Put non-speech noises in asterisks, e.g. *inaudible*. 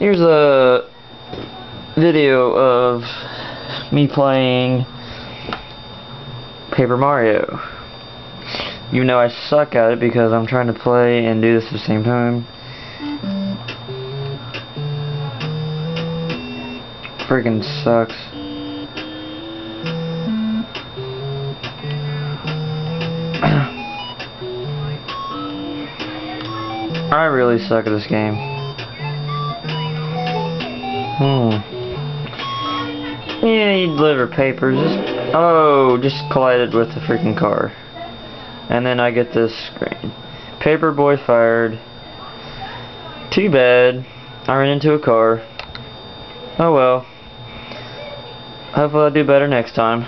Here's a video of me playing Paper Mario. You know I suck at it because I'm trying to play and do this at the same time. Freaking sucks. *coughs* I really suck at this game. Hmm. Yeah, you deliver papers. Oh, just collided with the freaking car. And then I get this screen. Paperboy fired. Too bad. I ran into a car. Oh well. Hopefully I'll do better next time.